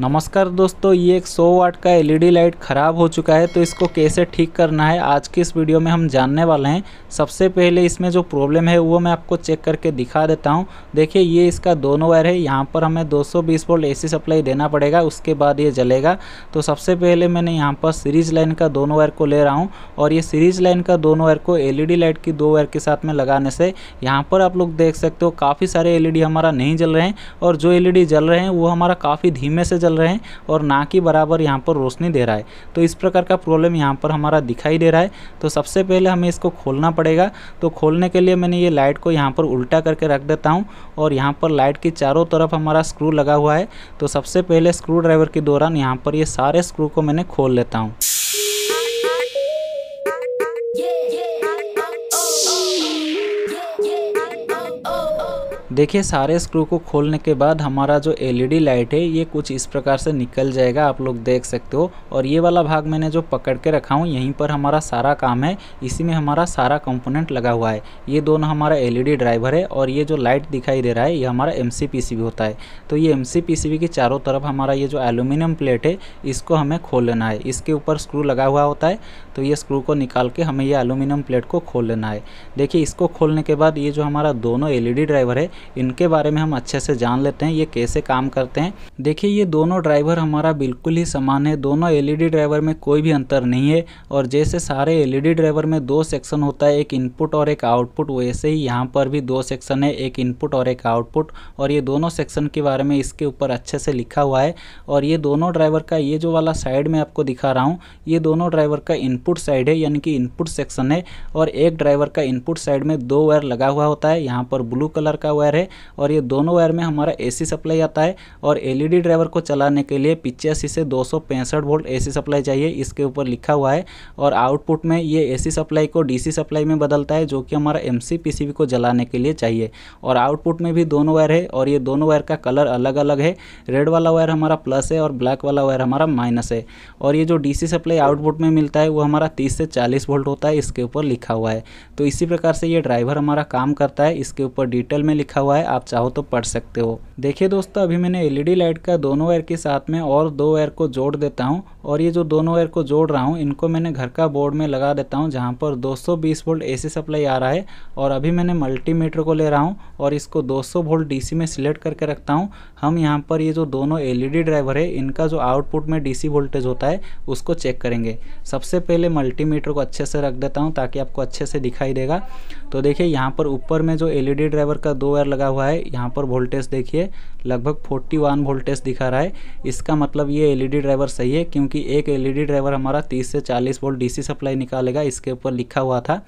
नमस्कार दोस्तों, ये एक 100 वाट का एलईडी लाइट ख़राब हो चुका है तो इसको कैसे ठीक करना है, आज की इस वीडियो में हम जानने वाले हैं। सबसे पहले इसमें जो प्रॉब्लम है, वो मैं आपको चेक करके दिखा देता हूँ। देखिए, ये इसका दोनों वायर है, यहाँ पर हमें 220 वोल्ट एसी सप्लाई देना पड़ेगा, उसके बाद ये जलेगा। तो सबसे पहले मैंने यहाँ पर सीरीज़ लाइन का दोनों वायर को ले रहा हूँ, और ये सीरीज़ लाइन का दोनों वायर को एलईडी लाइट की दो वायर के साथ में लगाने से, यहाँ पर आप लोग देख सकते हो, काफ़ी सारे एलईडी हमारा नहीं जल रहे हैं, और जो एलईडी जल रहे हैं, वो हमारा काफ़ी धीमे से चल रहे हैं और ना कि बराबर यहाँ पर रोशनी दे रहा है। तो इस प्रकार का प्रॉब्लम यहाँ पर हमारा दिखाई दे रहा है। तो सबसे पहले हमें इसको खोलना पड़ेगा। तो खोलने के लिए मैंने ये लाइट को यहाँ पर उल्टा करके रख देता हूँ और यहाँ पर लाइट की चारों तरफ़ हमारा स्क्रू लगा हुआ है। तो सबसे पहले स्क्रू ड्राइवर के दौरान यहाँ पर ये सारे स्क्रू को मैंने खोल लेता हूँ। देखिए, सारे स्क्रू को खोलने के बाद हमारा जो एलईडी लाइट है, ये कुछ इस प्रकार से निकल जाएगा, आप लोग देख सकते हो। और ये वाला भाग मैंने जो पकड़ के रखा हूँ, यहीं पर हमारा सारा काम है, इसी में हमारा सारा कंपोनेंट लगा हुआ है। ये दोनों हमारा एलईडी ड्राइवर है और ये जो लाइट दिखाई दे रहा है, ये हमारा एमसीपीसीबी होता है। तो ये एम की चारों तरफ़ हमारा ये जो एल्यूमिनियम प्लेट है, इसको हमें खोल लेना है। इसके ऊपर स्क्रू लगा हुआ होता है तो ये स्क्रू को निकाल के हमें ये एलुमिनियम प्लेट को खोल लेना है। देखिए, इसको खोलने के बाद ये जो हमारा दोनों एलईडी ड्राइवर है इनके बारे में हम अच्छे से जान लेते हैं, ये कैसे काम करते हैं। देखिए, ये दोनों ड्राइवर हमारा बिल्कुल ही समान है, दोनों एलईडी ड्राइवर में कोई भी अंतर नहीं है और जैसे सारे एलईडी ड्राइवर में दो सेक्शन होता है, एक इनपुट और एक आउटपुट, वैसे ही यहाँ पर भी दो सेक्शन है, एक इनपुट और एक आउटपुट और ये दोनों सेक्शन के बारे में इसके ऊपर अच्छे से लिखा हुआ है और ये दोनों ड्राइवर का, ये जो वाला साइड में आपको दिखा रहा हूँ, ये दोनों ड्राइवर का इनपुट साइड है, यानी कि इनपुट सेक्शन है और एक ड्राइवर का इनपुट साइड में दो वायर लगा हुआ होता है, यहाँ पर ब्लू कलर का वायर है और ये दोनों वायर में हमारा एसी सप्लाई आता है और एलईडी ड्राइवर को चलाने के लिए पिचासी से दो वोल्ट एसी सप्लाई चाहिए, इसके ऊपर लिखा हुआ है और आउटपुट में ये एसी सप्लाई को डीसी सप्लाई में बदलता है, जो कि हमारा एम को जलाने के लिए चाहिए। और आउटपुट में भी दोनों वायर है और ये दोनों वायर का कलर अलग अलग है। रेड वाला वायर हमारा प्लस है और ब्लैक वाला वायर हमारा माइनस है। और ये जो डीसी सप्लाई आउटपुट में मिलता है, वो हमारा 30 से 40 वोल्ट होता है, इसके ऊपर लिखा हुआ है। तो इसी प्रकार से ये ड्राइवर हमारा काम करता है, इसके ऊपर डिटेल में लिखा हुआ है, आप चाहो तो पढ़ सकते हो। देखिए दोस्तों, अभी मैंने एलईडी लाइट का दोनों वायर के साथ में और दो वायर को जोड़ देता हूँ और ये जो दोनों वायर को जोड़ रहा हूँ, इनको मैंने घर का बोर्ड में लगा देता हूँ, जहाँ पर 220 वोल्ट एसी सप्लाई आ रहा है और अभी मैंने मल्टीमीटर को ले रहा हूँ और इसको 200 वोल्ट डीसी में सिलेक्ट करके रखता हूँ। हम यहाँ पर ये जो दोनों एलईडी ड्राइवर है, इनका जो आउटपुट में डीसी वोल्टेज होता है, उसको चेक करेंगे। सबसे पहले मल्टीमीटर को अच्छे से रख देता हूँ ताकि आपको अच्छे से दिखाई देगा। तो देखिए, यहाँ पर ऊपर में जो एलईडी ड्राइवर का दो वायर लगा हुआ है। यहाँ पर वोल्टेज देखिए, लगभग 41 वोल्टेज दिखा रहा है। इसका मतलब ये एलईडी ड्राइवर सही है, क्योंकि एक एलईडी ड्राइवर हमारा 30 से 40 वोल्ट डीसी सप्लाई निकालेगा, इसके ऊपर लिखा हुआ था।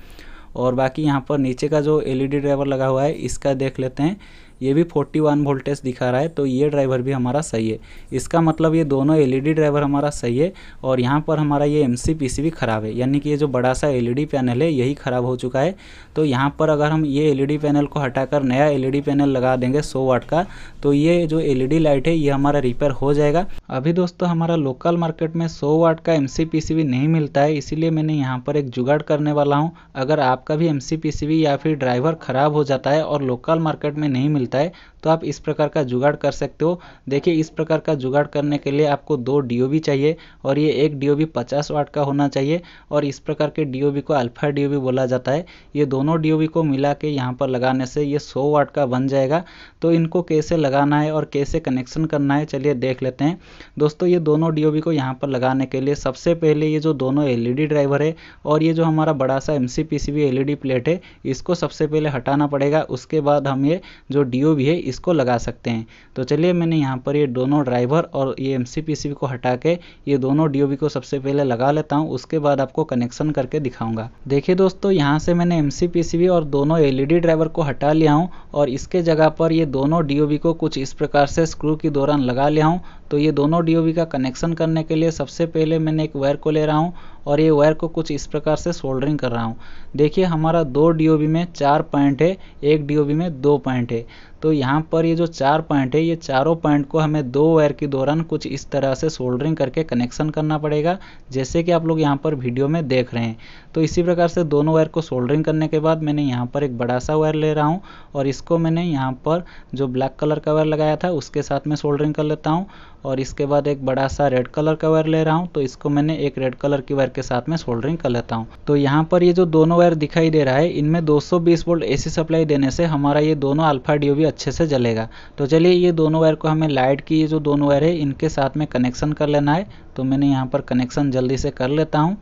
और बाकी यहाँ पर नीचे का जो एलईडी ड्राइवर लगा हुआ है, इसका देख लेते हैं। ये भी 41 वोल्टेज दिखा रहा है तो ये ड्राइवर भी हमारा सही है। इसका मतलब ये दोनों एलईडी ड्राइवर हमारा सही है, और यहाँ पर हमारा ये एम सी ख़राब है। यानी कि ये जो बड़ा सा एलईडी पैनल है, यही ख़राब हो चुका है। तो यहाँ पर अगर हम ये एलईडी पैनल को हटाकर नया एलईडी पैनल लगा देंगे सौ वाट का तो ये जो एलईडी लाइट है, ये हमारा रिपेयर हो जाएगा। अभी दोस्तों, हमारा लोकल मार्केट में सौ वाट का एमसीपीसीबी नहीं मिलता है, इसीलिए मैंने यहाँ पर एक जुगाड़ करने वाला हूँ। अगर आपका भी एमसीपीसीबी या फिर ड्राइवर ख़राब हो जाता है और लोकल मार्केट में नहीं मिलता मिलता है। तो आप इस प्रकार का जुगाड़ कर सकते हो। देखिए, इस प्रकार का जुगाड़ करने के लिए आपको दो डी चाहिए और ये एक डी पचास वाट का होना चाहिए और इस प्रकार के डी को अल्फ़ा डी बोला जाता है। ये दोनों डी को मिला के यहाँ पर लगाने से ये सौ वाट का बन जाएगा। तो इनको कैसे लगाना है और कैसे कनेक्शन करना है, चलिए देख लेते हैं। दोस्तों, ये दोनों डीओबी को यहाँ पर लगाने के लिए सबसे पहले ये जो दोनों एलईडी ड्राइवर है और ये जो हमारा बड़ा सा एम सी पी प्लेट है, इसको सबसे पहले हटाना पड़ेगा। उसके बाद हम ये जो डी है इसको लगा सकते हैं। तो चलिए मैंने यहाँ पर ये दोनों ड्राइवर और ये एम सी को हटा के ये दोनों डी को सबसे पहले लगा लेता हूँ, उसके बाद आपको कनेक्शन करके दिखाऊँगा। देखिए दोस्तों, यहाँ से मैंने एम सी और दोनों एलईडी ड्राइवर को हटा लिया हूँ और इसके जगह पर ये दोनों डी को कुछ इस प्रकार से स्क्रू के दौरान लगा लिया हूँ। तो ये दोनों डीओबी का कनेक्शन करने के लिए सबसे पहले मैंने एक वायर को ले रहा हूँ और ये वायर को कुछ इस प्रकार से सोल्डरिंग कर रहा हूँ। देखिए हमारा दो डीओबी में चार पॉइंट है, एक डीओबी में दो पॉइंट है। तो यहाँ पर ये जो चार पॉइंट है, ये चारों पॉइंट को हमें दो वायर के दौरान कुछ इस तरह से सोल्डरिंग करके कनेक्शन करना पड़ेगा, जैसे कि आप लोग यहाँ पर वीडियो में देख रहे हैं। तो इसी प्रकार से दोनों वायर को सोल्डरिंग करने के बाद मैंने यहाँ पर एक बड़ा सा वायर ले रहा हूँ और इसको मैंने यहाँ पर जो ब्लैक कलर का वायर लगाया था, उसके साथ में सोल्डरिंग कर लेता हूँ और इसके बाद एक बड़ा सा रेड कलर का वायर ले रहा हूँ तो इसको मैंने एक रेड कलर की वायर के साथ में सोल्डरिंग कर लेता हूँ। तो यहाँ पर ये जो दोनों वायर दिखाई दे रहा है, इनमें 220 वोल्ट एसी सप्लाई देने से हमारा ये दोनों अल्फ़ा डी अच्छे से जलेगा। तो चलिए, ये दोनों वायर को हमें लाइट की, ये जो दोनों वायर है, इनके साथ में कनेक्शन कर लेना है। तो मैंने यहाँ पर कनेक्शन जल्दी से कर लेता हूँ।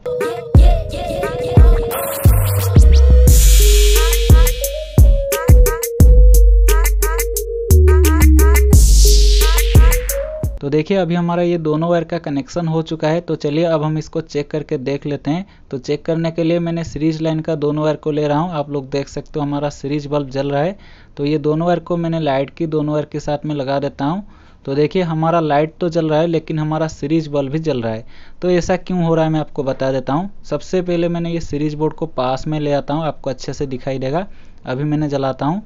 तो देखिए, अभी हमारा ये दोनों वायर का कनेक्शन हो चुका है तो चलिए अब हम इसको चेक करके देख लेते हैं। तो चेक करने के लिए मैंने सीरीज़ लाइन का दोनों वायर को ले रहा हूँ। आप लोग देख सकते हो हमारा सीरीज़ बल्ब जल रहा है। तो ये दोनों वायर को मैंने लाइट की, दोनों वायर के साथ में लगा देता हूँ। तो देखिए, हमारा लाइट तो जल रहा है, लेकिन हमारा सीरीज़ बल्ब भी जल रहा है। तो ऐसा क्यों हो रहा है, मैं आपको बता देता हूँ। सबसे पहले मैंने ये सीरीज़ बोर्ड को पास में ले आता हूँ, आपको अच्छे से दिखाई देगा। अभी मैंने जलाता हूँ।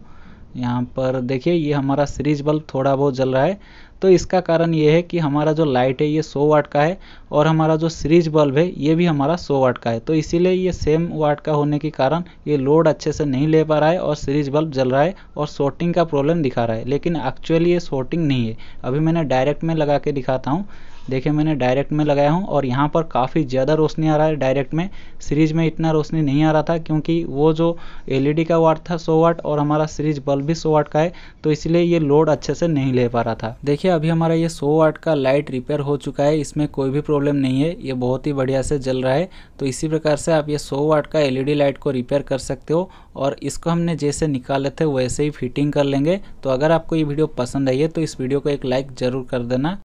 यहाँ पर देखिए, ये हमारा सीरीज़ बल्ब थोड़ा बहुत जल रहा है। तो इसका कारण ये है कि हमारा जो लाइट है, ये 100 वाट का है और हमारा जो सीरीज़ बल्ब है, ये भी हमारा 100 वाट का है। तो इसीलिए ये सेम वाट का होने के कारण ये लोड अच्छे से नहीं ले पा रहा है और सीरीज़ बल्ब जल रहा है और शॉर्टिंग का प्रॉब्लम दिखा रहा है। लेकिन एक्चुअली ये शॉर्टिंग नहीं है। अभी मैंने डायरेक्ट में लगा के दिखाता हूँ। देखिए, मैंने डायरेक्ट में लगाया हूँ और यहाँ पर काफ़ी ज़्यादा रोशनी आ रहा है डायरेक्ट में। सीरीज़ में इतना रोशनी नहीं आ रहा था क्योंकि वो जो एलईडी का वाट था 100 वाट और हमारा सीरीज़ बल्ब भी 100 वाट का है तो इसलिए ये लोड अच्छे से नहीं ले पा रहा था। देखिए, अभी हमारा ये सौ वाट का लाइट रिपेयर हो चुका है, इसमें कोई भी प्रॉब्लम नहीं है, ये बहुत ही बढ़िया से जल रहा है। तो इसी प्रकार से आप ये सौ वाट का एलईडी लाइट को रिपेयर कर सकते हो और इसको हमने जैसे निकाले थे, वैसे ही फिटिंग कर लेंगे। तो अगर आपको ये वीडियो पसंद आई है तो इस वीडियो को एक लाइक ज़रूर कर देना।